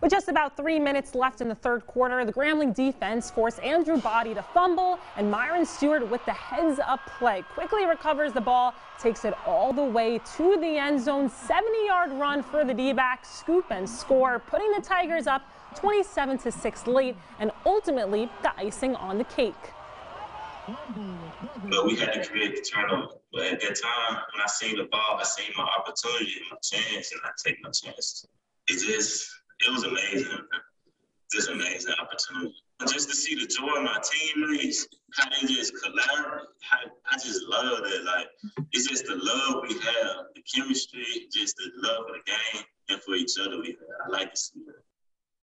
With just about three minutes left in the third quarter, the Grambling defense forced Andrew Body to fumble, and Myron Stewart with the heads-up play quickly recovers the ball, takes it all the way to the end zone. 70-yard run for the D-backs, scoop and score, putting the Tigers up 27 to 6 late, and ultimately the icing on the cake. But we had to create the turnover. But at that time, when I seen the ball, I seen my opportunity my chance, and I take my chances. It just it was amazing. Just amazing opportunity. Just to see the joy of my teammates, how they just collaborate. I just love it. Like it's just the love we have, the chemistry, just the love for the game and for each other we have. I like to see that.